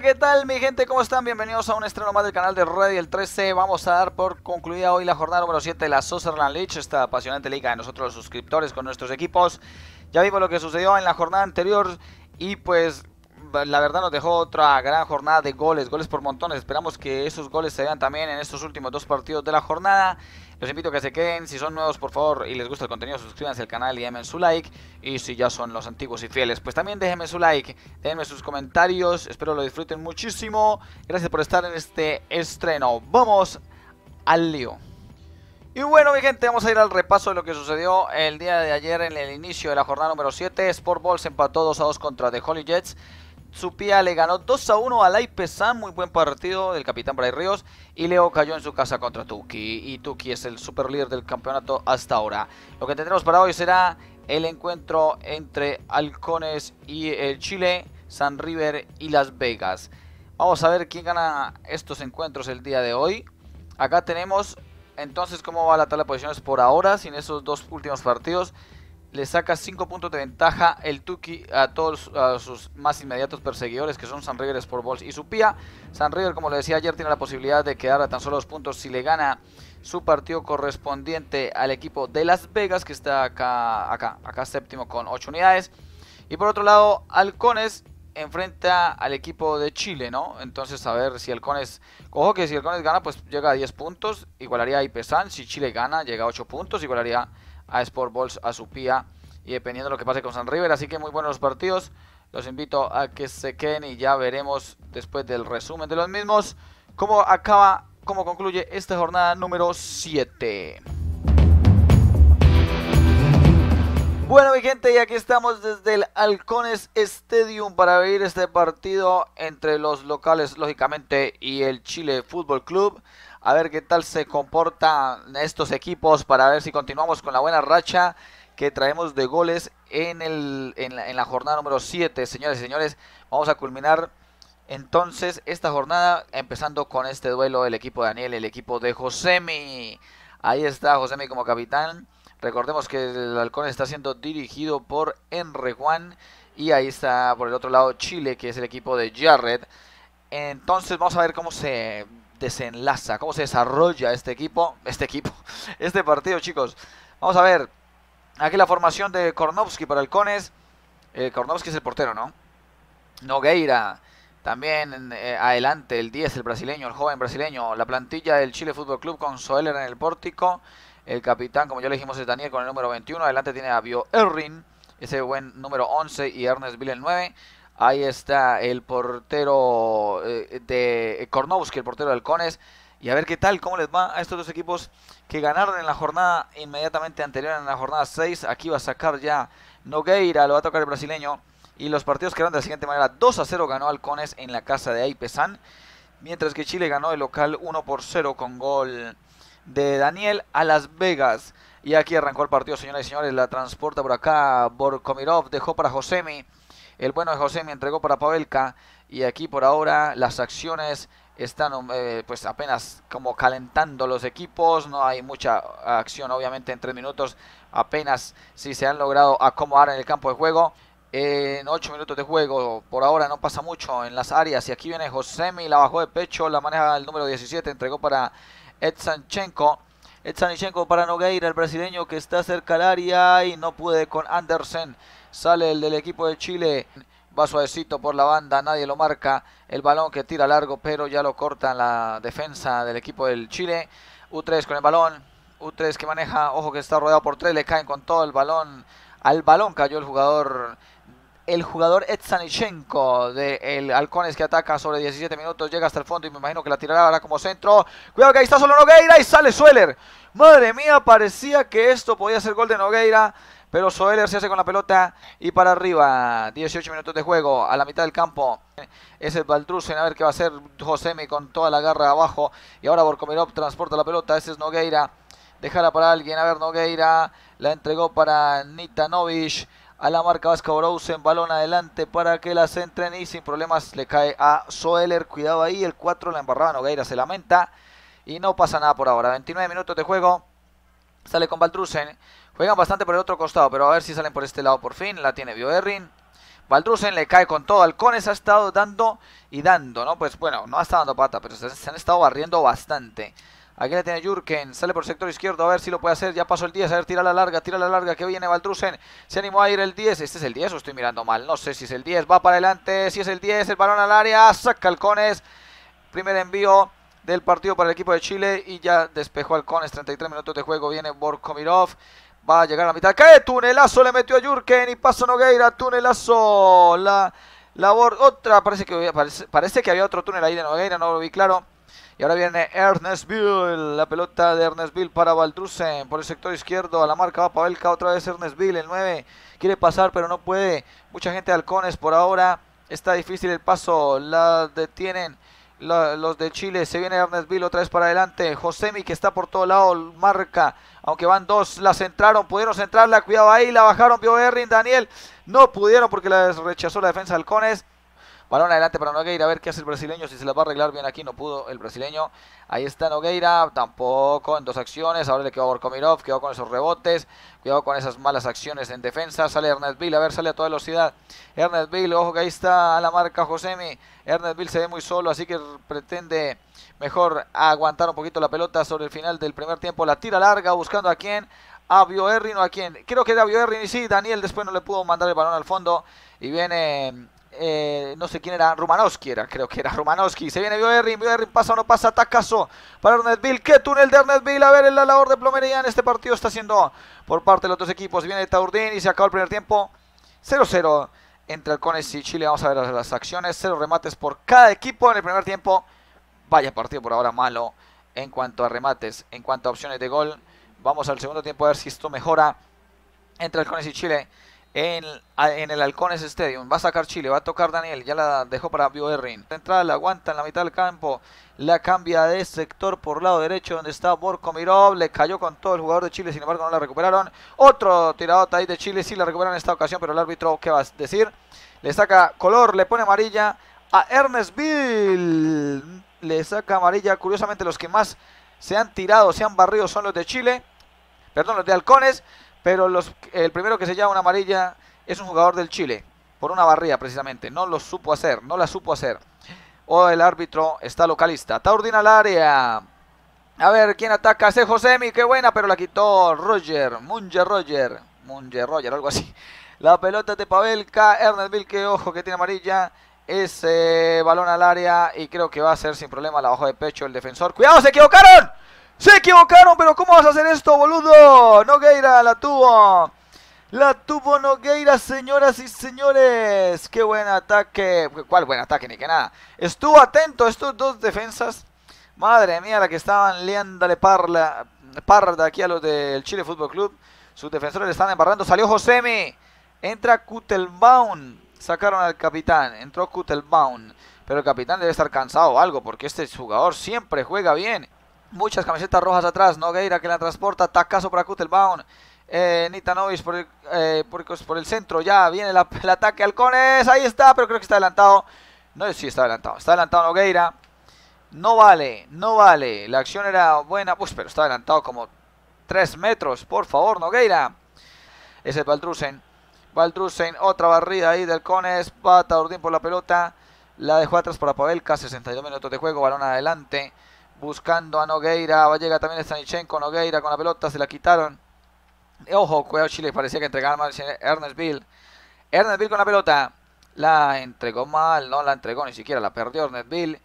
¿qué tal mi gente? ¿Cómo están? Bienvenidos a un estreno más del canal de Ready el 13. Vamos a dar por concluida hoy la jornada número 7 de la Sutherland League, esta apasionante liga de nosotros los suscriptores con nuestros equipos. Ya vimos lo que sucedió en la jornada anterior y pues la verdad nos dejó otra gran jornada de goles, goles por montones. Esperamos que esos goles se vean también en estos últimos dos partidos de la jornada. Los invito a que se queden, si son nuevos por favor y les gusta el contenido suscríbanse al canal y denme su like. Y si ya son los antiguos y fieles, pues también déjenme su like, déjenme sus comentarios, espero lo disfruten muchísimo. Gracias por estar en este estreno. Vamos al lío. Y bueno mi gente, vamos a ir al repaso de lo que sucedió el día de ayer en el inicio de la jornada número 7. Sport Balls empató 2 a 2 contra The Holy Jets. Supía le ganó 2 a 1 a Pesan, muy buen partido del capitán Bray Ríos. Y Leo cayó en su casa contra Tuki. Y Tuki es el super líder del campeonato hasta ahora. Lo que tendremos para hoy será el encuentro entre Halcones y el Chile, San River y Las Vegas. Vamos a ver quién gana estos encuentros el día de hoy. Acá tenemos entonces cómo va la tabla de posiciones por ahora, sin esos dos últimos partidos le saca 5 puntos de ventaja el Tuki a todos sus más inmediatos perseguidores que son San River, Sport Balls y Supía. San River, como le decía ayer, tiene la posibilidad de quedar a tan solo dos puntos si le gana su partido correspondiente al equipo de Las Vegas que está acá, acá, acá séptimo con 8 unidades. Y por otro lado, Halcones enfrenta al equipo de Chile, ¿no? Entonces a ver si Halcones, ojo que si Halcones gana pues llega a 10 puntos, igualaría a Ipesan, si Chile gana llega a 8 puntos, igualaría a Sport Balls, a Supía y dependiendo de lo que pase con San River. Así que muy buenos partidos. Los invito a que se queden y ya veremos después del resumen de los mismos cómo acaba, cómo concluye esta jornada número 7. Bueno mi gente y aquí estamos desde el Halcones Stadium para ver este partido entre los locales lógicamente y el Chile Fútbol Club a ver qué tal se comportan estos equipos para ver si continuamos con la buena racha que traemos de goles en, el, en, la, jornada número 7. Señores y señores, vamos a culminar entonces esta jornada empezando con este duelo el equipo de Daniel, el equipo de Josemi. Ahí está Josemi como capitán. Recordemos que el halcón está siendo dirigido por Enre Juan. Y ahí está por el otro lado Chile, que es el equipo de Jared. Entonces vamos a ver cómo se desenlaza, cómo se desarrolla este equipo, este equipo, este partido, chicos. Vamos a ver, aquí la formación de Kornowski para Halcones. Eh, Kornowski es el portero, ¿no? Nogueira, también eh, adelante el 10, el brasileño, el joven brasileño. La plantilla del Chile Fútbol Club con Soeller en el pórtico. El capitán, como ya le dijimos, es Daniel con el número 21. Adelante tiene a Bio Errin, ese buen número 11, y Ernest Bill el 9. Ahí está el portero eh, de Kornowski, el portero de Halcones. Y a ver qué tal, cómo les va a estos dos equipos que ganaron en la jornada inmediatamente anterior, en la jornada 6. Aquí va a sacar ya Nogueira, lo va a tocar el brasileño. Y los partidos quedaron de la siguiente manera. 2 a 0 ganó Halcones en la casa de Aipesan. Mientras que Chile ganó el local 1 por 0 con gol de Daniel a Las Vegas. Y aquí arrancó el partido, señoras y señores. La transporta por acá. Borkomirov dejó para Josemi. El bueno de José me entregó para Pavelka. Y aquí por ahora las acciones están eh, pues apenas como calentando los equipos. No hay mucha acción obviamente en tres minutos. Apenas si se han logrado acomodar en el campo de juego. En ocho minutos de juego, por ahora no pasa mucho en las áreas. Y aquí viene Josemi, la bajó de pecho, la maneja el número 17, entregó para Edsanchenko. Edsanchenko para Nogueira, el brasileño que está cerca al área y no puede con Andersen. Sale el del equipo de Chile. Va suavecito por la banda, nadie lo marca. El balón que tira largo, pero ya lo corta la defensa del equipo del Chile. U3 con el balón. U3 que maneja, ojo que está rodeado por tres, le caen con todo el balón. Al balón cayó el jugador el jugador Etsanichenko de el Halcones que ataca sobre 17 minutos, llega hasta el fondo y me imagino que la tirará ahora como centro. Cuidado que ahí está solo Nogueira y sale Sueller. Madre mía, parecía que esto podía ser gol de Nogueira. Pero Soeler se hace con la pelota y para arriba. 18 minutos de juego a la mitad del campo. Es el Valdrusen. A ver qué va a hacer Josemi con toda la garra abajo. Y ahora Borkomirov transporta la pelota. Ese es Nogueira. Dejará para alguien. A ver, Nogueira la entregó para Nitanovic. A la marca Vasca Brousen. Balón adelante para que la centren. Y sin problemas le cae a Soeler. Cuidado ahí. El 4 la embarraba Nogueira. Se lamenta. Y no pasa nada por ahora. 29 minutos de juego. Sale con Valdrusen. Juegan bastante por el otro costado, pero a ver si salen por este lado por fin. La tiene Bioerrin. Valdrusen le cae con todo. Halcones ha estado dando y dando, ¿no? Pues bueno, no ha estado dando pata, pero se, han estado barriendo bastante. Aquí le tiene Jurken, sale por el sector izquierdo, a ver si lo puede hacer, ya pasó el 10, a ver, tira la larga, tira la larga, que viene Valdrusen, se animó a ir el 10, este es el 10 o estoy mirando mal, no sé si es el 10, va para adelante, si es el 10, el balón al área, saca Halcones, primer envío del partido para el equipo de Chile y ya despejó Halcones, 33 minutos de juego, viene Borkomirov, Va a llegar a la mitad. ¡Cae! Tunelazo le metió a Jurken y paso Nogueira. Tunelazo. La labor. Otra. Parece que, parece, que había otro túnel ahí de Nogueira. No lo vi claro. Y ahora viene Ernestville. La pelota de Ernestville para Valdrusen. Por el sector izquierdo. A la marca va Pavelka. Otra vez Ernestville. El 9 quiere pasar pero no puede. Mucha gente de halcones por ahora. Está difícil el paso. La detienen los de Chile. Se viene Ernestville otra vez para adelante. Josemi que está por todo lado. Marca. Aunque van dos. La centraron. Pudieron centrarla. Cuidado ahí. La bajaron. Vio Erring. Daniel. No pudieron porque la rechazó la defensa de Halcones. Balón adelante para Nogueira, a ver qué hace el brasileño, si se la va a arreglar bien aquí, no pudo el brasileño. Ahí está Nogueira, tampoco en dos acciones, ahora le quedó a Borkomirov, quedó con esos rebotes, cuidado con esas malas acciones en defensa, sale Ernestville, a ver, sale a toda velocidad. Ernestville, ojo que ahí está la marca Josemi, Ernestville se ve muy solo, así que pretende mejor aguantar un poquito la pelota sobre el final del primer tiempo, la tira larga buscando a quién, a Bioerrin o a quién, creo que era Bioerrin y sí, Daniel después no le pudo mandar el balón al fondo y viene eh, no sé quién era, Rumanowski era, creo que era Rumanowski. Se viene Bioerrin, Bioerrin pasa o no pasa, atacazo para Ernestville. ¿Qué túnel de Ernestville? A ver, en la de plomería en este partido está haciendo por parte de los dos equipos. Viene Taurdín y se acabó el primer tiempo. 0-0 entre Halcones y Chile. Vamos a ver las acciones. Cero remates por cada equipo en el primer tiempo. Vaya partido por ahora malo en cuanto a remates, en cuanto a opciones de gol. Vamos al segundo tiempo a ver si esto mejora entre Halcones y Chile en, el Halcones Stadium. Va a sacar Chile, va a tocar Daniel, ya la dejó para Bioerrin. La entrada la aguanta en la mitad del campo, la cambia de sector por lado derecho donde está Borkomirov. Le cayó con todo el jugador de Chile, sin embargo no la recuperaron. Otro tiradota ahí de Chile, sí la recuperaron en esta ocasión, pero el árbitro, ¿qué va a decir? Le saca color, le pone amarilla a Ernestville. Le saca amarilla, curiosamente los que más se han tirado, se han barrido son los de Chile. Perdón, los de Halcones. Pero los, el primero que se lleva una amarilla es un jugador del Chile. Por una barría precisamente. No lo supo hacer. No la supo hacer. O el árbitro está localista. Taurdina al área. A ver, ¿quién ataca? Ese Josemi, qué buena, pero la quitó Roger. Munge Roger. Munge Roger, algo así. La pelota de Pavelka. Ernest que ojo, que tiene amarilla. Ese balón al área. Y creo que va a ser sin problema la bajo de pecho el defensor. ¡Cuidado, se equivocaron! Se equivocaron, pero ¿cómo vas a hacer esto, boludo? Nogueira la tuvo. La tuvo Nogueira, señoras y señores. Qué buen ataque. ¿Cuál buen ataque? Ni que nada. Estuvo atento estos dos defensas. Madre mía, la que estaban liándole parla, parda aquí a los del Chile Fútbol Club. Sus defensores le están embarrando. Salió Josemi. Entra Kutelbaum. Sacaron al capitán. Entró Kutelbaum. Pero el capitán debe estar cansado o algo. Porque este jugador siempre juega bien. Muchas camisetas rojas atrás. Nogueira que la transporta. Tacazo para Kutelbaum. Eh, Nitanovic por el, eh, por, el centro. Ya viene el ataque. Halcones. Ahí está. Pero creo que está adelantado. No sé si está adelantado. Está adelantado Nogueira. No vale. No vale. La acción era buena. Pues pero está adelantado como 3 metros. Por favor, Nogueira. Ese es Valdrusen. Valdrusen. Otra barrida ahí de Halcones. Va Taurdín por la pelota. La dejó atrás para Pavelka. 62 minutos de juego. Balón adelante buscando a Nogueira, va a llegar también Stanichenko, Nogueira con la pelota, se la quitaron. Ojo, cuidado Chile, parecía que entregaron mal Ernestville. Ernestville con la pelota, la entregó mal, no la entregó ni siquiera, la perdió Ernestville.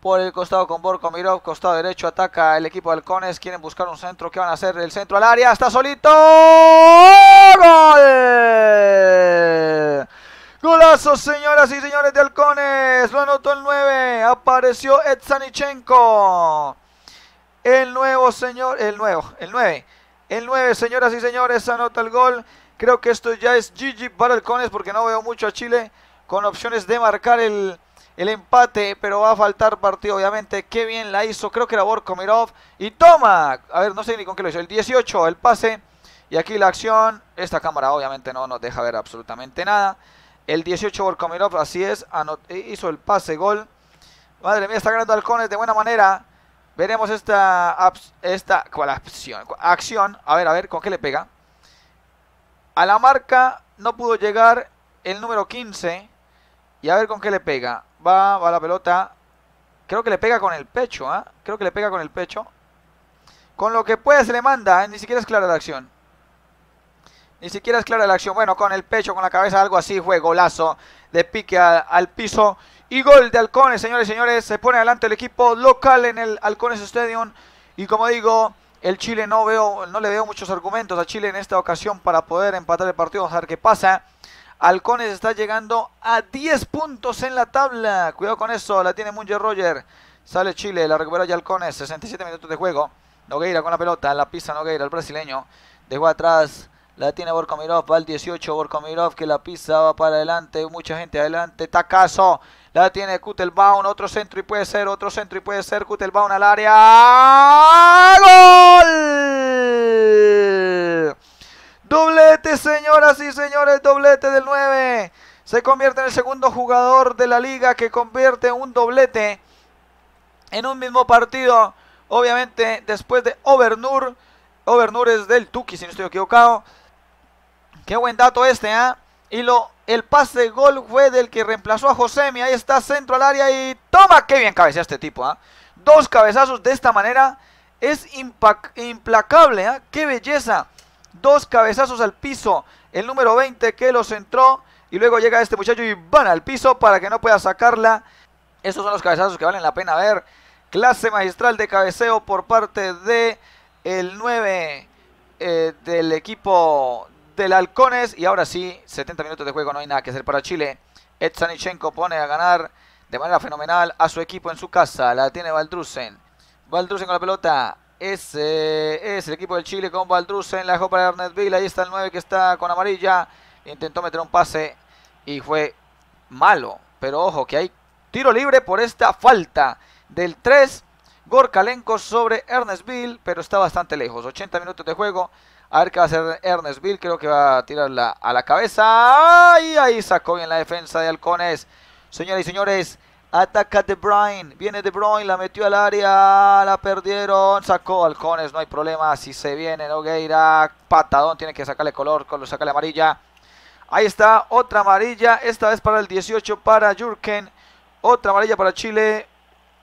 Por el costado con Borko Mirov, costado derecho, ataca el equipo de Halcones, quieren buscar un centro, ¿qué van a hacer? El centro al área, está solito. ¡Gol! Golazo, señoras y señores de Halcones. Lo anotó el 9. Apareció Etsanichenko. El nuevo señor, el nuevo, el 9. El 9, señoras y señores, anota el gol. Creo que esto ya es GG para Halcones porque no veo mucho a Chile con opciones de marcar el, el empate, pero va a faltar partido, obviamente. Qué bien la hizo, creo que era Borkomirov. Y toma, a ver, no sé ni con qué lo hizo. El 18, el pase. Y aquí la acción. Esta cámara obviamente no nos deja ver absolutamente nada. El 18 Volkomirov, así es, hizo el pase gol. Madre mía, está ganando Halcones de buena manera. Veremos esta, esta ¿cuál acción? acción. A ver, a ver, ¿con qué le pega? A la marca no pudo llegar el número 15 y a ver con qué le pega. Va, va la pelota. Creo que le pega con el pecho, ¿ah? Creo que le pega con el pecho. Con lo que puede se le manda, ¿eh? ni siquiera es clara la acción. Ni siquiera es clara la acción. Bueno, con el pecho, con la cabeza, algo así fue golazo de pique al piso. Y gol de Halcones, señores y señores. Se pone adelante el equipo local en el Halcones Stadium. Y como digo, el Chile no veo, no le veo muchos argumentos a Chile en esta ocasión para poder empatar el partido. Vamos a ver qué pasa. Halcones está llegando a 10 puntos en la tabla. Cuidado con eso, la tiene Munger Roger. Sale Chile, la recupera ya Halcones. 67 minutos de juego. Nogueira con la pelota, la pisa Nogueira, el brasileño. Dejó atrás la tiene Borkomirov, va al 18 Borkomirov que la pisa, va para adelante, mucha gente adelante, tacazo. La tiene Kutelbaum, otro centro y puede ser, otro centro y puede ser Kutelbaum al área. ¡Gol! Doblete, señoras y señores, doblete del 9. Se convierte en el segundo jugador de la liga que convierte un doblete en un mismo partido. Obviamente, después de Overnur. Overnur es del Tuki, si no estoy equivocado. Qué buen dato este, ¿ah? Y lo, el pase de gol fue del que reemplazó a Josemi. Ahí está, centro al área y toma. Qué bien cabecea este tipo, ¿ah? Dos cabezazos de esta manera. Es implacable, ¿ah? Qué belleza. Dos cabezazos al piso. El número 20 que lo centró. Y luego llega este muchacho y van al piso para que no pueda sacarla. Estos son los cabezazos que valen la pena ver. Clase magistral de cabeceo por parte de el 9 eh, del equipo del Halcones. Y ahora sí, 70 minutos de juego, no hay nada que hacer para Chile. Etsanichenko pone a ganar de manera fenomenal a su equipo en su casa. La tiene Valdrusen. Valdrusen con la pelota. Ese es el equipo del Chile con Valdrusen. La dejó para Ernestville. Ahí está el 9 que está con amarilla. Intentó meter un pase y fue malo. Pero ojo que hay tiro libre por esta falta del 3. Gorkalenko sobre Ernestville, pero está bastante lejos. 80 minutos de juego. A ver qué va a hacer Ernestville. Creo que va a tirarla a la cabeza. ¡Ay! Ahí sacó bien la defensa de Halcones. Señoras y señores, ataca De Bruyne. Viene De Bruyne, la metió al área. La perdieron. Sacó Halcones, no hay problema. Si se viene Nogueira, patadón. Tiene que sacarle color, sacarle amarilla. Ahí está, otra amarilla. Esta vez para el 18 para Jurken. Otra amarilla para Chile.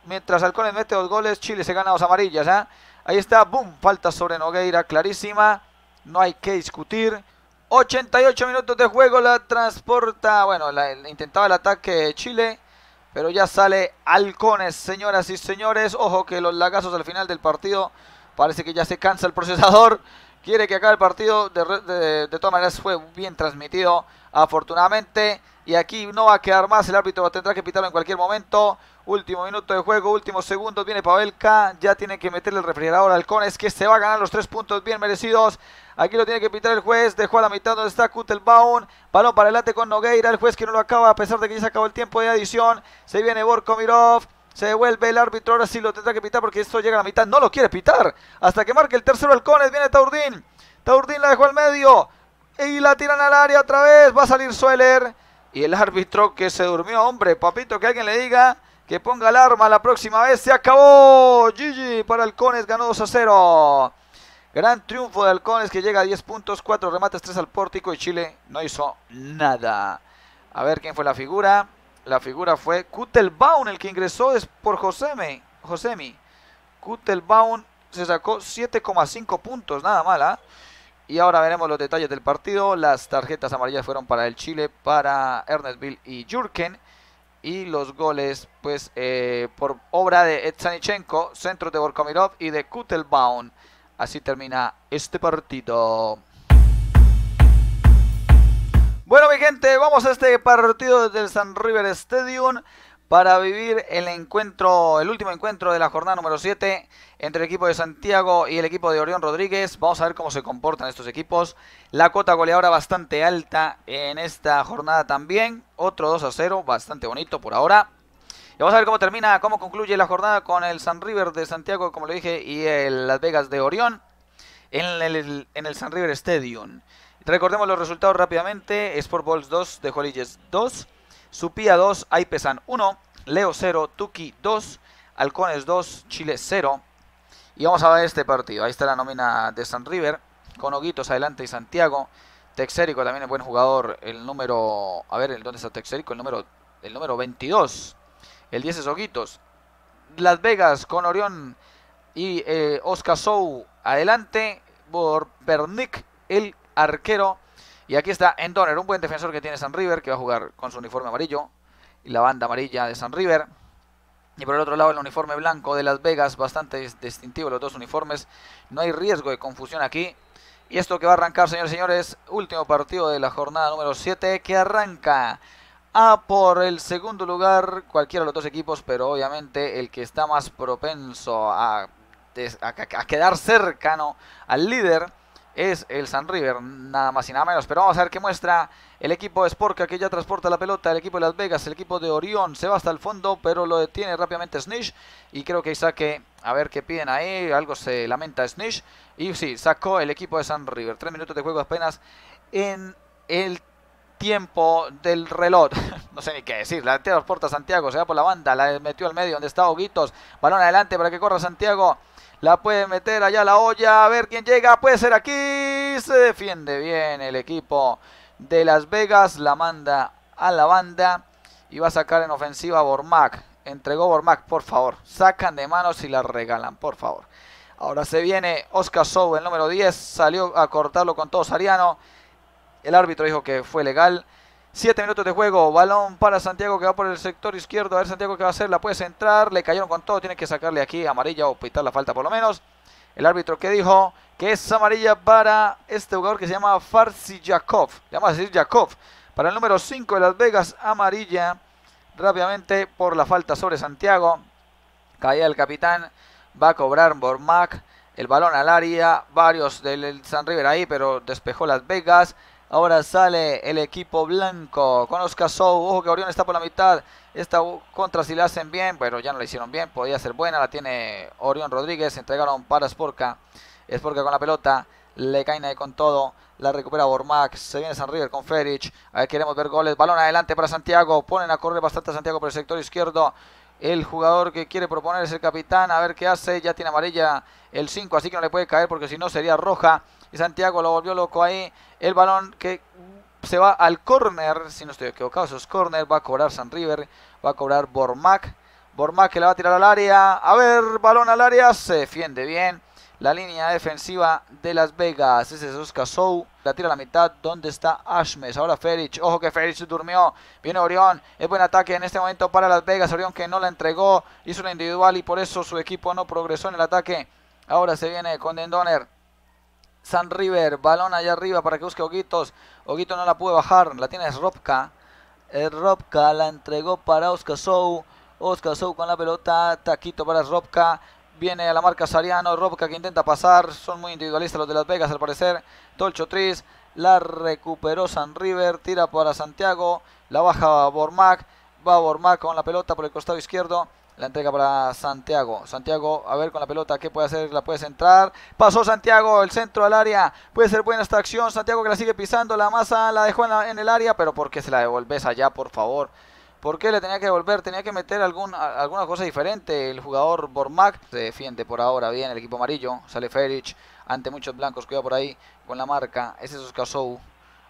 Mientras Halcones mete dos goles, Chile se gana dos amarillas. ¿eh? Ahí está, boom, falta sobre Nogueira, clarísima no hay que discutir. 88 minutos de juego, la transporta, bueno, la, intentaba el ataque de Chile, pero ya sale Halcones, señoras y señores. Ojo que los lagazos al final del partido, parece que ya se cansa el procesador. Quiere que acabe el partido, de, de todas maneras fue bien transmitido, afortunadamente. Y aquí no va a quedar más, el árbitro tendrá que pitarlo en cualquier momento. Último minuto de juego, últimos segundos, viene Pavelka, ya tiene que meterle el refrigerador al Halcones que se va a ganar los tres puntos bien merecidos. Aquí lo tiene que pitar el juez, dejó a la mitad donde está Kutelbaum, balón para adelante con Nogueira, el juez que no lo acaba a pesar de que ya se acabó el tiempo de adición. Se viene Borkomirov, se devuelve el árbitro, ahora sí lo tendrá que pitar porque esto llega a la mitad, no lo quiere pitar. Hasta que marque el tercero Halcones, viene Taurdín. Taurdín la dejó al medio y la tiran al área otra vez, va a salir Sueller. Y el árbitro que se durmió, hombre, papito, que alguien le diga que ponga alarma la próxima vez. Se acabó. GG para Halcones, ganó 2 a 0. Gran triunfo de Halcones que llega a 10 puntos, 4 remates, 3 al pórtico y Chile no hizo nada. A ver quién fue la figura. La figura fue Kutelbaum, el que ingresó por Josemi. Josemi. Kutelbaum se sacó 7,5 puntos, nada mal, ¿ah? Y ahora veremos los detalles del partido. Las tarjetas amarillas fueron para el Chile, para Ernestville y Jurken y los goles pues eh, por obra de Etsanichenko, centro de Borkomirov y de Kutelbaum. Así termina este partido. Bueno mi gente, vamos a este partido del San River Stadium para vivir el encuentro, el último encuentro de la jornada número 7 entre el equipo de Santiago y el equipo de Orión Rodríguez. Vamos a ver cómo se comportan estos equipos. La cota goleadora bastante alta en esta jornada también. Otro 2 a 0, bastante bonito por ahora. Y vamos a ver cómo termina, cómo concluye la jornada con el San River de Santiago, como le dije, y el Las Vegas de Orión en el, en el San River Stadium. Recordemos los resultados rápidamente. Sport Balls 2 de Jolilles 2. Supía 2, Aipesan 1, Leo 0, Tuki 2, Halcones 2, Chile 0. Y vamos a ver este partido. Ahí está la nómina de San River, con Oguitos adelante y Santiago. Texérico también es buen jugador. El número. A ver, ¿dónde está Texérico? El número, el número 22. El 10 es Oguitos. Las Vegas con Orión y eh, Oscar Sou adelante. Por Pernick, el arquero. Y aquí está Endoner, un buen defensor que tiene San River, que va a jugar con su uniforme amarillo. Y la banda amarilla de San River. Y por el otro lado el uniforme blanco de Las Vegas, bastante distintivo los dos uniformes. No hay riesgo de confusión aquí. Y esto que va a arrancar, señores y señores, último partido de la jornada número 7 que arranca a por el segundo lugar cualquiera de los dos equipos, pero obviamente el que está más propenso a, a quedar cercano al líder es el San River, nada más y nada menos. Pero vamos a ver qué muestra el equipo de Sporca que ya transporta la pelota, el equipo de Las Vegas, el equipo de Orión se va hasta el fondo, pero lo detiene rápidamente Snish. Y creo que saque, a ver qué piden ahí, algo se lamenta Snish. Y sí, sacó el equipo de San River. Tres minutos de juego apenas en el tiempo del reloj. no sé ni qué decir. La transporta Santiago, se va por la banda, la metió al medio donde está Oguitos. Balón adelante para que corra Santiago. La puede meter allá la olla. A ver quién llega. Puede ser aquí. Se defiende bien el equipo de Las Vegas. La manda a la banda. Y va a sacar en ofensiva Bormac. Entregó Bormac, por favor. Sacan de manos y la regalan, por favor. Ahora se viene Oscar Sou, el número 10. Salió a cortarlo con todo Sariano. El árbitro dijo que fue legal. 7 minutos de juego, balón para Santiago que va por el sector izquierdo. A ver Santiago qué va a hacer, la puede centrar. Le cayeron con todo, tiene que sacarle aquí amarilla o pitar la falta por lo menos. El árbitro que dijo que es amarilla para este jugador que se llama Farsi Jakov. Le vamos a decir Jakov. Para el número 5 de Las Vegas, amarilla. Rápidamente por la falta sobre Santiago. Caía el capitán. Va a cobrar Bormac. El balón al área. Varios del San River ahí, pero despejó Las Vegas. Ahora sale el equipo blanco con Oscar Sou. Ojo que Orión está por la mitad. Esta contra si la hacen bien, pero ya no la hicieron bien. Podía ser buena. La tiene Orión Rodríguez. Entregaron para Sporca. Sporca con la pelota. Le caen ahí con todo. La recupera Bormax. Se viene San River con Ferich. A queremos ver goles. Balón adelante para Santiago. Ponen a correr bastante a Santiago por el sector izquierdo. El jugador que quiere proponer es el capitán. A ver qué hace. Ya tiene amarilla el 5. Así que no le puede caer porque si no sería roja. Y Santiago lo volvió loco ahí. El balón que se va al córner. Si no estoy equivocado, eso es córner. Va a cobrar San River. Va a cobrar Bormac. Bormac que la va a tirar al área. A ver, balón al área. Se defiende bien. La línea defensiva de Las Vegas. Ese es Oscar Sou. La tira a la mitad. ¿Dónde está Ashmes? Ahora Ferich. Ojo que Ferich durmió. Viene Orión. Es buen ataque en este momento para Las Vegas. Orión que no la entregó. Hizo una individual y por eso su equipo no progresó en el ataque. Ahora se viene con Dendoner. San River, balón allá arriba para que busque Oguitos. Oguito no la puede bajar, la tiene Robka. Robka la entregó para Oscar Sou. Oscar Sou con la pelota, taquito para Robka. Viene a la marca Sariano, Robka que intenta pasar. Son muy individualistas los de Las Vegas al parecer. Tolcho Tris, la recuperó San River, tira para Santiago. La baja Bormac, va Bormac con la pelota por el costado izquierdo. La entrega para Santiago. Santiago, a ver con la pelota, ¿qué puede hacer? La puede centrar. Pasó Santiago, el centro al área. Puede ser buena esta acción. Santiago que la sigue pisando. La masa la dejó en, el área. Pero ¿por qué se la devolves allá, por favor? ¿Por qué le tenía que devolver? Tenía que meter algún, alguna cosa diferente. El jugador Bormac se defiende por ahora bien el equipo amarillo. Sale Ferich ante muchos blancos. Cuidado por ahí con la marca. Ese es Oscar Sou.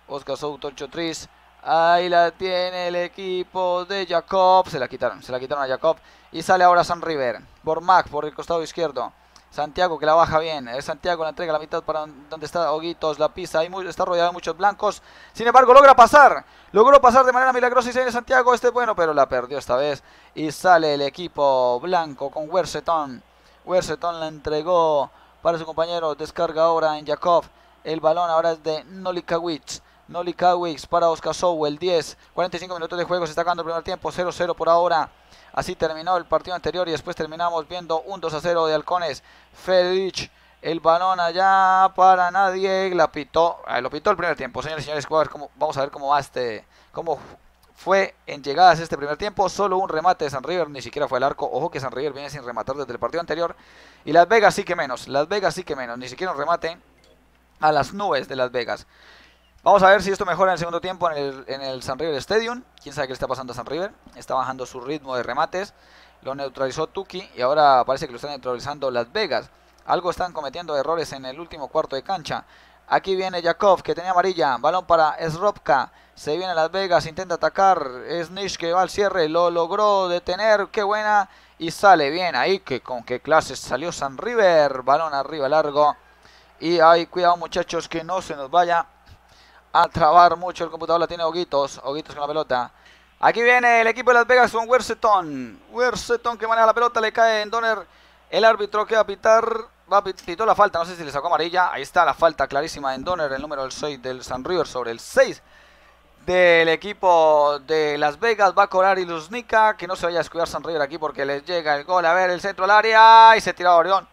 Oscar Sou, Tolcho Tris. Ahí la tiene el equipo de Jacob. Se la quitaron, se la quitaron a Jacob. Y sale ahora San River. Bormac por el costado izquierdo. Santiago que la baja bien. Es Santiago la entrega a la mitad para donde está Oguitos. La pisa. Ahí está rodeado de muchos blancos. Sin embargo, logra pasar. Logró pasar de manera milagrosa y se Santiago. Este es bueno, pero la perdió esta vez. Y sale el equipo blanco con Werseton. Werseton la entregó para su compañero. Descarga ahora en Jacob. El balón ahora es de Nolikawicz. Noli Kawix para Oscar el 10. 45 minutos de juego, se está acabando el primer tiempo, 0-0 por ahora. Así terminó el partido anterior y después terminamos viendo un 2-0 de Halcones. Fedrich, el balón allá para nadie, la pitó, eh, lo pitó el primer tiempo. Señores y señores, vamos a ver cómo va este, cómo fue en llegadas este primer tiempo. Solo un remate de San River, ni siquiera fue el arco. Ojo que San River viene sin rematar desde el partido anterior. Y Las Vegas sí que menos, Las Vegas sí que menos, ni siquiera un remate a las nubes de Las Vegas. Vamos a ver si esto mejora en el segundo tiempo en el, San River Stadium. Quién sabe qué le está pasando a San River. Está bajando su ritmo de remates. Lo neutralizó Tuki y ahora parece que lo está neutralizando Las Vegas. Algo están cometiendo errores en el último cuarto de cancha. Aquí viene Jakov, que tenía amarilla. Balón para Sropka. Se viene Las Vegas, intenta atacar. Es Nish que va al cierre. Lo logró detener. Qué buena. Y sale bien ahí. Que con qué clases salió San River. Balón arriba largo. Y ahí, cuidado muchachos, que no se nos vaya a trabar mucho. El computador la tiene Oguitos. Oguitos con la pelota. Aquí viene el equipo de Las Vegas con Werseton. Werseton que maneja la pelota. Le cae en Donner. El árbitro que va a pitar va, pitó la falta, no sé si le sacó amarilla. Ahí está la falta clarísima en Donner, el número 6 del San River sobre el 6 del equipo de Las Vegas. Va a cobrar Iluznica, que no se vaya a descuidar San River aquí porque les llega el gol. A ver, el centro al área y se tira Orión.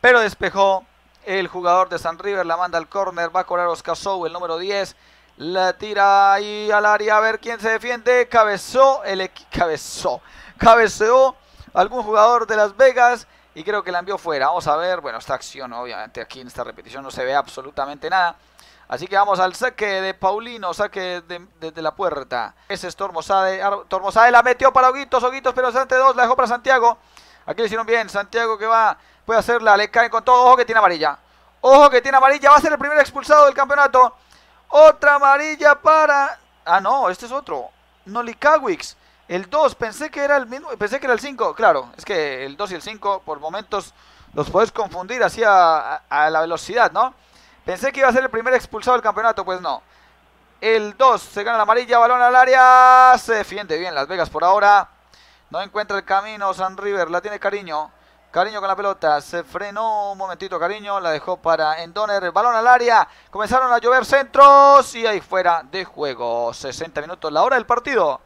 Pero despejó el jugador de San River, la manda al córner. Va a cobrar Oscar Sou, el número 10. La tira ahí al área a ver quién se defiende. Cabezó el cabezó. Cabeceó algún jugador de Las Vegas y creo que la envió fuera. Vamos a ver, bueno, esta acción obviamente aquí en esta repetición no se ve absolutamente nada. Así que vamos al saque de Paulino, saque desde la puerta. Ese es Tormosade, Tormosade la metió para Oguitos, Oguitos, pero ante dos, la dejó para Santiago. Aquí le hicieron bien, Santiago que va, puede hacerla, le cae con todo, ojo que tiene amarilla. Ojo que tiene amarilla, va a ser el primer expulsado del campeonato. Otra amarilla para... Ah, no, este es otro. Nolikawix. El 2, pensé que era el mismo, pensé que era el 5, claro, es que el 2 y el 5 por momentos los puedes confundir así a, la velocidad, ¿no? Pensé que iba a ser el primer expulsado del campeonato, pues no. El 2 se gana la amarilla, balón al área, se defiende bien Las Vegas por ahora. No encuentra el camino San River, la tiene Cariño. Cariño con la pelota, se frenó un momentito Cariño, la dejó para Endoner, balón al área, comenzaron a llover centros y ahí fuera de juego. 60 minutos, la hora del partido.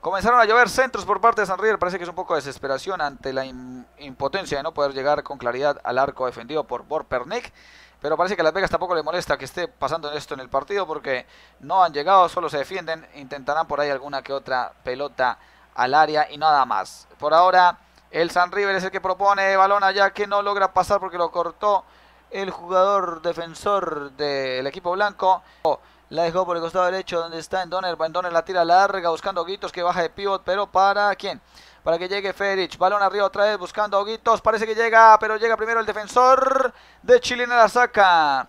Comenzaron a llover centros por parte de San River. Parece que es un poco de desesperación ante la impotencia de no poder llegar con claridad al arco defendido por Borpernik. Pero parece que a Las Vegas tampoco le molesta que esté pasando esto en el partido porque no han llegado, solo se defienden. Intentarán por ahí alguna que otra pelota al área y nada más. Por ahora el San River es el que propone balón allá que no logra pasar porque lo cortó el jugador defensor del equipo blanco. La dejó por el costado derecho donde está Endoner. Endoner la tira larga buscando Oguitos que baja de pivot. Pero para quién? Para que llegue Ferich. Balón arriba otra vez buscando Oguitos. Parece que llega, pero llega primero el defensor de Chilena la saca.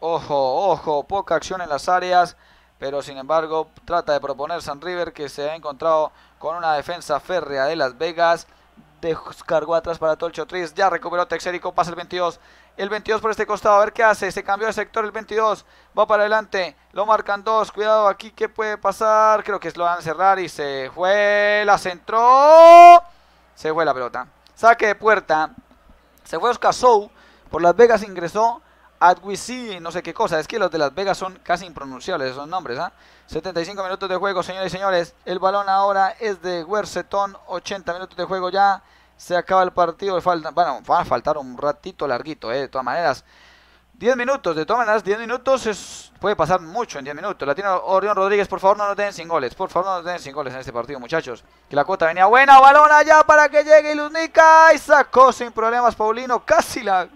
Ojo, ojo, poca acción en las áreas. Pero sin embargo trata de proponer San River que se ha encontrado con una defensa férrea de Las Vegas. Descargó atrás para Tolcho Tris. Ya recuperó Texérico. Pasa el 22. El 22 por este costado. A ver qué hace. Se cambió de sector el 22. Va para adelante. Lo marcan dos. Cuidado aquí. ¿Qué puede pasar? Creo que lo van a cerrar. Y se fue. La centró. Se fue la pelota. Saque de puerta. Se fue Oscar. Por Las Vegas ingresó. Adwisi, no sé qué cosa. Es que los de Las Vegas son casi impronunciables esos nombres. ¿ah? 75 minutos de juego, señores y señores. El balón ahora es de Werseton. 80 minutos de juego ya se acaba el partido. Falta, bueno, va a faltar un ratito larguito, eh, de todas maneras. 10 minutos, de todas maneras, 10 minutos es, puede pasar mucho en 10 minutos. La tiene Orión Rodríguez, por favor no nos den sin goles. Por favor no nos den sin goles en este partido, muchachos. Que la cuota venía buena, balón allá para que llegue Luznica. Y sacó sin problemas Paulino. Casi, la,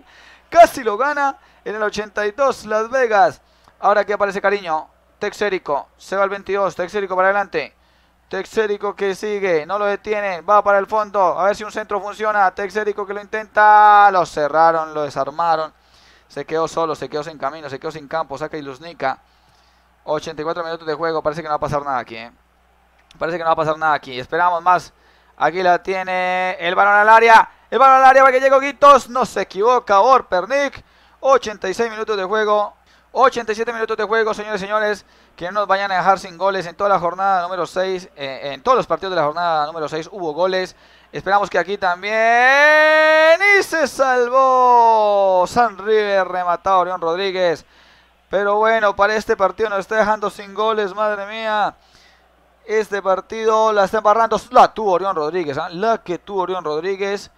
casi lo gana en el 82 Las Vegas. Ahora que aparece Cariño. Texérico, se va al 22, Texérico para adelante. Texérico que sigue, no lo detienen, va para el fondo, a ver si un centro funciona. Texérico que lo intenta, lo cerraron, lo desarmaron. Se quedó solo, se quedó sin camino, se quedó sin campo, saca Iluznica. 84 minutos de juego, parece que no va a pasar nada aquí. ¿eh? Parece que no va a pasar nada aquí, esperamos más. Aquí la tiene el balón al área, el balón al área para que llegue Guitos, no se equivoca Orpernik. 86 minutos de juego, 87 minutos de juego, señores y señores. Que no nos vayan a dejar sin goles en toda la jornada número 6. Eh, en todos los partidos de la jornada número 6 hubo goles. Esperamos que aquí también. Y se salvó San River, rematado Orión Rodríguez. Pero bueno, para este partido nos está dejando sin goles, madre mía. Este partido la está embarrando. La tuvo Orión Rodríguez, ¿ah? la que tuvo Orión Rodríguez.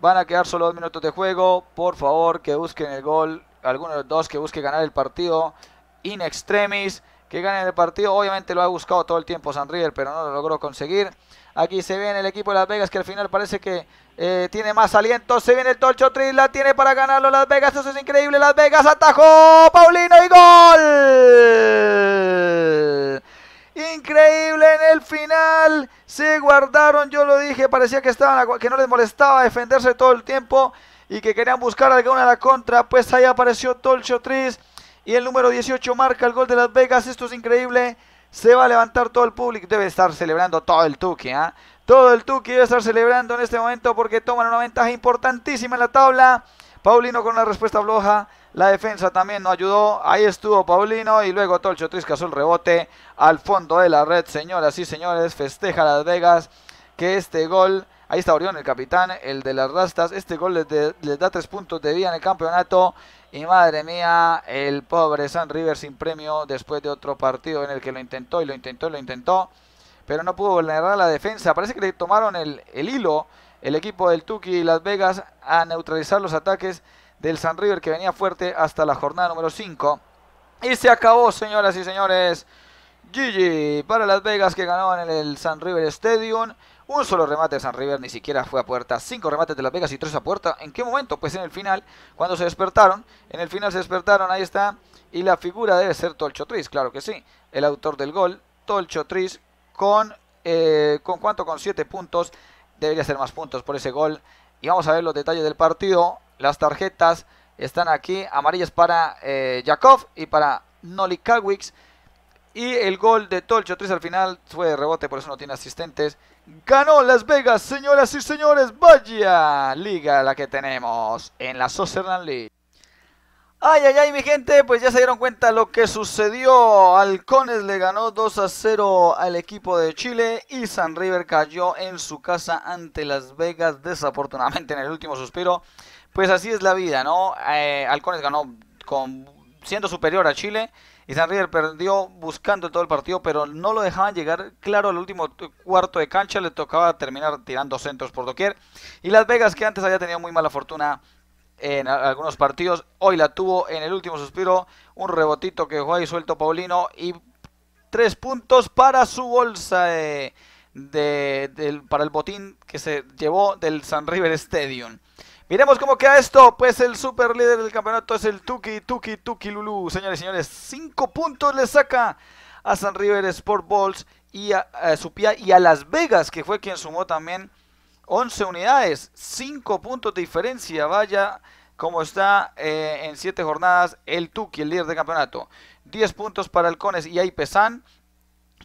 Van a quedar solo dos minutos de juego. Por favor, que busquen el gol alguno de los dos que busque ganar el partido in extremis, que gane el partido. Obviamente lo ha buscado todo el tiempo San River, pero no lo logró conseguir. Aquí se viene el equipo de Las Vegas que al final parece que eh, tiene más aliento. Se viene el Tolcho Tris, la tiene para ganarlo Las Vegas. Eso es increíble. Las Vegas atajó. Paulino y gol. Increíble en el final. Se guardaron, yo lo dije, parecía que estaban que no les molestaba defenderse todo el tiempo y que querían buscar alguna la contra, pues ahí apareció Tolcho Tris Y el número 18 marca el gol de Las Vegas. Esto es increíble. Se va a levantar todo el público. Debe estar celebrando todo el Tuki. ¿ah? Todo el Tuki debe estar celebrando en este momento porque toman una ventaja importantísima en la tabla. Paulino con una respuesta floja. La defensa también no ayudó. Ahí estuvo Paulino. Y luego Tolcho Triscasó el rebote al fondo de la red. Señoras y señores, festeja Las Vegas que este gol. Ahí está Orión, el capitán, el de las rastas. Este gol les, da tres puntos de vida en el campeonato. Y madre mía, el pobre San River sin premio después de otro partido en el que lo intentó y lo intentó y lo intentó. Pero no pudo vulnerar la defensa. Parece que le tomaron el, el hilo el equipo del Tuki y Las Vegas a neutralizar los ataques del San River que venía fuerte hasta la jornada número 5. Y se acabó, señoras y señores. GG para Las Vegas que ganó en el San River Stadium. Un solo remate de San River, ni siquiera fue a puerta. Cinco remates de Las Vegas y tres a puerta. ¿En qué momento? Pues en el final, cuando se despertaron. En el final se despertaron, ahí está. Y la figura debe ser Tolcho Tris, claro que sí. El autor del gol, Tolcho Tris, con, eh, ¿con cuánto? Con siete puntos. Debería ser más puntos por ese gol. Y vamos a ver los detalles del partido. Las tarjetas están aquí. Amarillas para eh, Jakov y para Nolikawicz. Y el gol de Tolcho 3 al final fue de rebote, por eso no tiene asistentes. Ganó Las Vegas, señoras y señores. Vaya liga la que tenemos en la Soccerland League. Ay, ay, ay, mi gente, pues ya se dieron cuenta lo que sucedió. Halcones le ganó 2 a 0 al equipo de Chile y San River cayó en su casa ante Las Vegas, desafortunadamente en el último suspiro. Pues así es la vida, ¿no? Eh, ganó con, siendo superior a Chile y San River perdió buscando todo el partido, pero no lo dejaban llegar claro al último cuarto de cancha, le tocaba terminar tirando centros por doquier. Y Las Vegas, que antes había tenido muy mala fortuna en algunos partidos. Hoy la tuvo en el último suspiro. Un rebotito que dejó ahí suelto Paulino. Y tres puntos para su bolsa de, para el botín que se llevó del San River Stadium. Miremos cómo queda esto. Pues el super líder del campeonato es el Tuki, Tuki, Tuki Lulu. Señores y señores, cinco puntos le saca a San River Sport Balls y a, a Supía y a Las Vegas, que fue quien sumó también 11 unidades, 5 puntos de diferencia. Vaya como está eh, en 7 jornadas el Tuki, el líder del campeonato. 10 puntos para Halcones y Aipesan.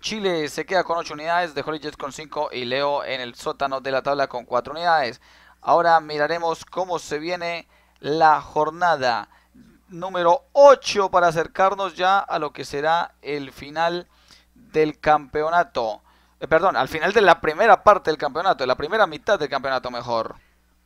Chile se queda con 8 unidades, de Holy Jets con 5 y Leo en el sótano de la tabla con 4 unidades. Ahora miraremos cómo se viene la jornada número 8 para acercarnos ya a lo que será el final del campeonato. Eh, perdón, al final de la primera parte del campeonato, de la primera mitad del campeonato mejor.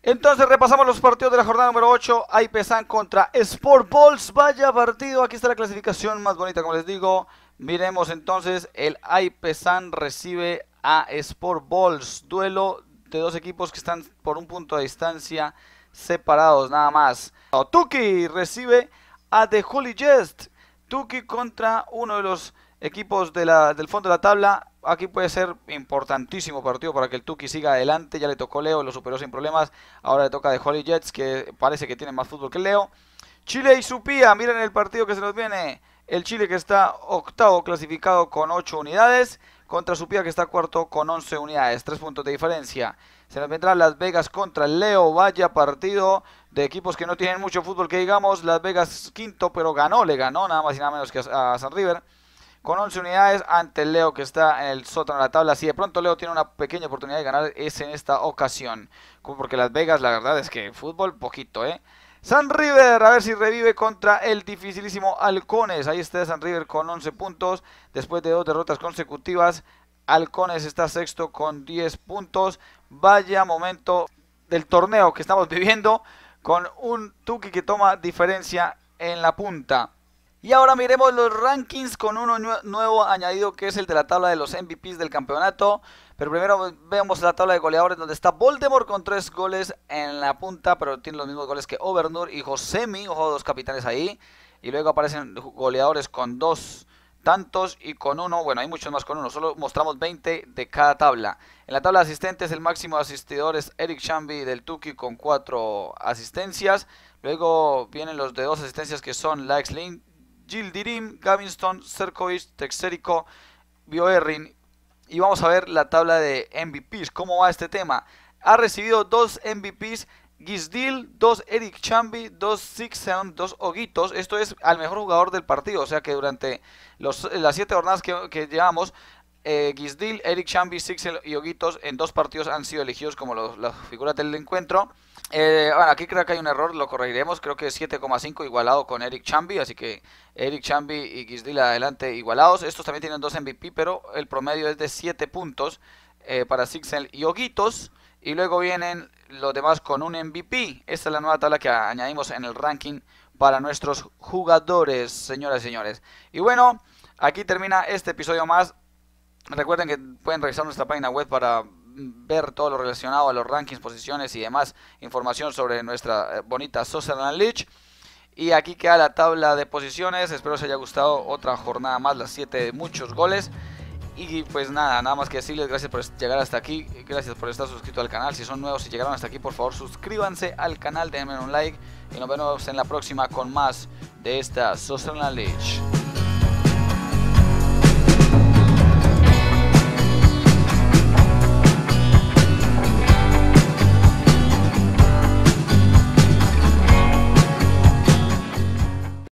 Entonces repasamos los partidos de la jornada número 8. Aipesan contra Sport Balls. Vaya partido. Aquí está la clasificación más bonita, como les digo. Miremos entonces. El Aipesan recibe a Sport Balls. Duelo dos equipos que están por un punto de distancia separados, nada más. Tuki recibe a The Holy Jest. Tuki contra uno de los equipos del fondo de la tabla. Aquí puede ser importantísimo partido para que el Tuki siga adelante. Ya le tocó Leo, lo superó sin problemas. Ahora le toca de Holy Jets, que parece que tiene más fútbol que Leo. Chile y Supía, miren el partido que se nos viene. El Chile que está octavo clasificado con 8 unidades. Contra Supía que está cuarto con 11 unidades. 3 puntos de diferencia. Se nos vendrá Las Vegas contra Leo. Vaya partido de equipos que no tienen mucho fútbol que digamos. Las Vegas quinto, pero ganó, le ganó nada más y nada menos que a San River con 11 unidades ante Leo que está en el sótano de la tabla. Si de pronto Leo tiene una pequeña oportunidad de ganar es en esta ocasión. Porque Las Vegas la verdad es que fútbol poquito, ¿eh? San River, a ver si revive contra el dificilísimo Halcones. Ahí está San River con 11 puntos. Después de dos derrotas consecutivas, Halcones está sexto con 10 puntos. Vaya momento del torneo que estamos viviendo con un Tuki que toma diferencia en la punta. Y ahora miremos los rankings con uno nuevo añadido que es el de la tabla de los MVPs del campeonato. Pero primero vemos la tabla de goleadores donde está Voldemort con tres goles en la punta, pero tiene los mismos goles que Overnur y Josemi, ojo, dos capitanes ahí. Y luego aparecen goleadores con dos tantos y con uno, bueno, hay muchos más con uno, solo mostramos 20 de cada tabla. En la tabla de asistentes el máximo asistidor es Eric Shambi del Tuki con cuatro asistencias. Luego vienen los de dos asistencias que son Lax Link, Jill Dirim, Gavinston, Serkovic, Texerico, Bioerrin. Y vamos a ver la tabla de MVPs. ¿Cómo va este tema? Ha recibido dos MVPs Gisdil, 2 Eric Chambi, 2 Sixon, 2 Oguitos. Esto es al mejor jugador del partido. O sea que durante los, las 7 jornadas que, que llevamos, eh, Gisdil, Eric Chambi, Sixel y Oguitos en dos partidos han sido elegidos como las figuras del encuentro. Eh, bueno, aquí creo que hay un error, lo corregiremos. Creo que es 7,5 igualado con Eric Chambi. Así que Eric Chambi y Gisdil adelante igualados. Estos también tienen dos MVP, pero el promedio es de 7 puntos eh, para Sixel y Oguitos. Y luego vienen los demás con un MVP. Esta es la nueva tabla que añadimos en el ranking para nuestros jugadores, señoras y señores. Y bueno, aquí termina este episodio más. Recuerden que pueden revisar nuestra página web para ver todo lo relacionado a los rankings, posiciones y demás información sobre nuestra eh, bonita Social League. Y aquí queda la tabla de posiciones. Espero os haya gustado otra jornada más, las 7 de muchos goles. Y pues nada, nada más que decirles gracias por llegar hasta aquí, gracias por estar suscrito al canal. Si son nuevos y llegaron hasta aquí, por favor suscríbanse al canal, denme un like y nos vemos en la próxima con más de esta Social League.